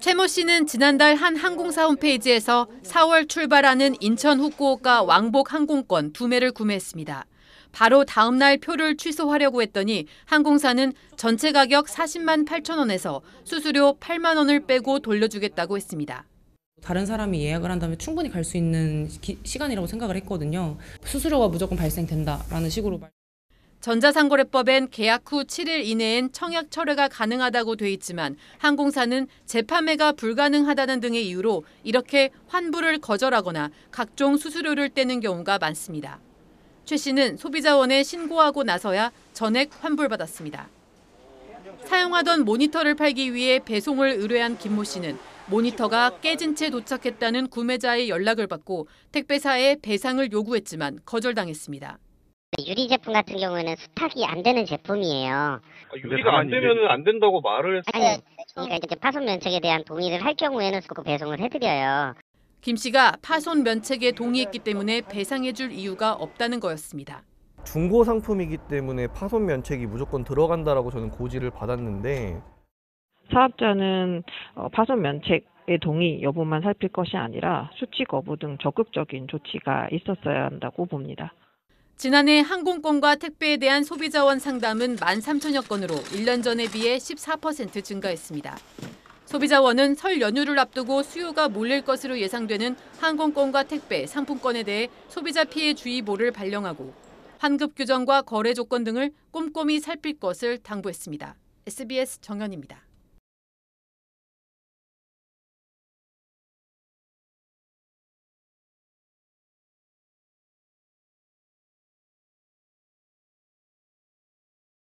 최모 씨는 지난달 한 항공사 홈페이지에서 4월 출발하는 인천 후쿠오카 왕복 항공권 두 매를 구매했습니다. 바로 다음 날 표를 취소하려고 했더니 항공사는 전체 가격 40만 8천 원에서 수수료 8만 원을 빼고 돌려주겠다고 했습니다. 다른 사람이 예약을 한다면 충분히 갈 수 있는 기- 시간이라고 생각을 했거든요. 수수료가 무조건 발생된다라는 식으로 말- 전자상거래법엔 계약 후 7일 이내엔 청약 철회가 가능하다고 돼 있지만 항공사는 재판매가 불가능하다는 등의 이유로 이렇게 환불을 거절하거나 각종 수수료를 떼는 경우가 많습니다. 최 씨는 소비자원에 신고하고 나서야 전액 환불받았습니다. 사용하던 모니터를 팔기 위해 배송을 의뢰한 김모 씨는 모니터가 깨진 채 도착했다는 구매자의 연락을 받고 택배사에 배상을 요구했지만 거절당했습니다. 유리 제품 같은 경우에는 수탁이 안 되는 제품이에요. 아, 유리가 안 이제- 되면은 안 된다고 말을 했... 아니, 그러니까 이제 파손 면책에 대한 동의를 할 경우에는 그 배송을 해드려요. 김 씨가 파손 면책에 동의했기 때문에 배상해줄 이유가 없다는 거였습니다. 중고 상품이기 때문에 파손 면책이 무조건 들어간다라고 저는 고지를 받았는데 사업자는 어, 파손 면책의 동의 여부만 살필 것이 아니라 수치 거부 등 적극적인 조치가 있었어야 한다고 봅니다. 지난해 항공권과 택배에 대한 소비자원 상담은 13,000여 건으로 1년 전에 비해 14% 증가했습니다. 소비자원은 설 연휴를 앞두고 수요가 몰릴 것으로 예상되는 항공권과 택배, 상품권에 대해 소비자 피해 주의보를 발령하고 환급 규정과 거래 조건 등을 꼼꼼히 살필 것을 당부했습니다. SBS 정현입니다.